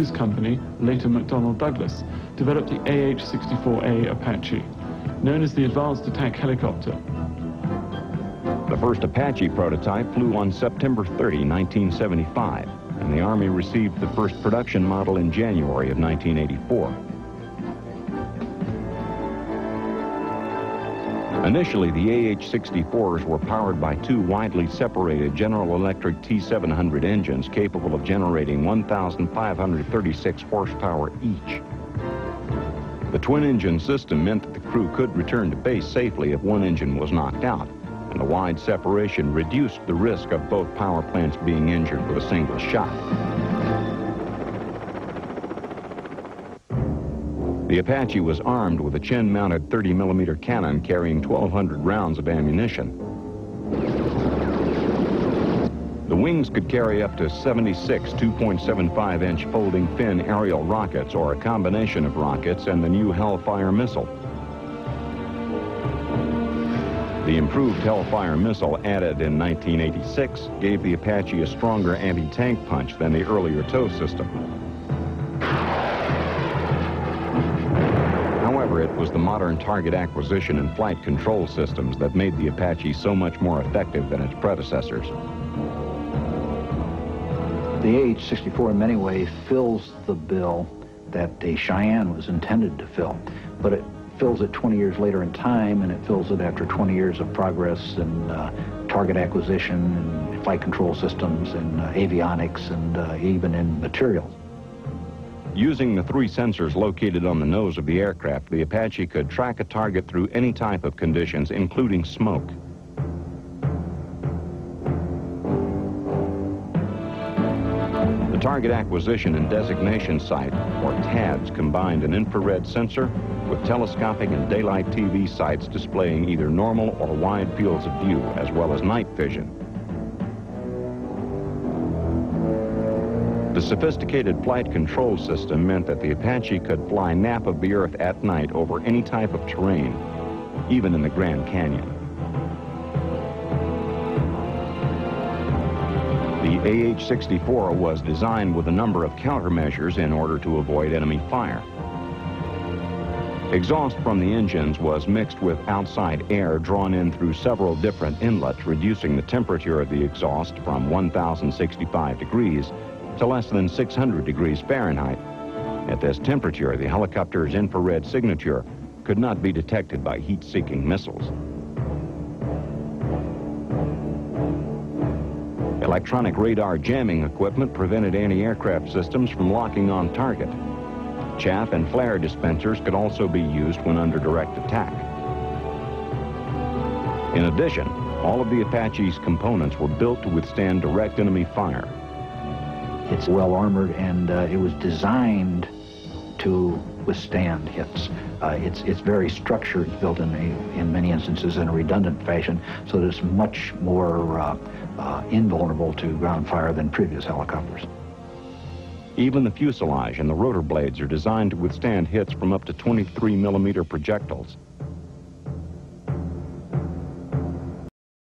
His company, later McDonnell Douglas, developed the AH-64A Apache, known as the Advanced Attack Helicopter. The first Apache prototype flew on September 30, 1975, and the Army received the first production model in January of 1984. Initially, the AH-64s were powered by two widely separated General Electric T700 engines capable of generating 1,536 horsepower each. The twin-engine system meant that the crew could return to base safely if one engine was knocked out, and the wide separation reduced the risk of both power plants being injured with a single shot. The Apache was armed with a chin-mounted 30-millimeter cannon carrying 1,200 rounds of ammunition. The wings could carry up to 76 2.75-inch folding fin aerial rockets or a combination of rockets and the new Hellfire missile. The improved Hellfire missile added in 1986 gave the Apache a stronger anti-tank punch than the earlier TOW system. It was the modern target acquisition and flight control systems that made the Apache so much more effective than its predecessors. The AH-64 in many ways fills the bill that the Cheyenne was intended to fill, but it fills it 20 years later in time, and it fills it after 20 years of progress in uh, target acquisition and flight control systems and uh, avionics and uh, even in materials. Using the three sensors located on the nose of the aircraft, the Apache could track a target through any type of conditions, including smoke. The Target Acquisition and Designation Sight, or TADS, combined an infrared sensor with telescopic and daylight TV sights displaying either normal or wide fields of view, as well as night vision. The sophisticated flight control system meant that the Apache could fly nap of the Earth at night over any type of terrain, even in the Grand Canyon. The AH-64 was designed with a number of countermeasures in order to avoid enemy fire. Exhaust from the engines was mixed with outside air drawn in through several different inlets, reducing the temperature of the exhaust from 1,065 degrees to less than 600 degrees Fahrenheit. At this temperature, the helicopter's infrared signature could not be detected by heat-seeking missiles. Electronic radar jamming equipment prevented anti-aircraft systems from locking on target. Chaff and flare dispensers could also be used when under direct attack. In addition, all of the Apache's components were built to withstand direct enemy fire. It's well armored and uh, it was designed to withstand hits. Uh, it's, it's very structured, built in, a, in many instances in a redundant fashion, so that it's much more uh, uh invulnerable to ground fire than previous helicopters. Even the fuselage and the rotor blades are designed to withstand hits from up to 23 millimeter projectiles.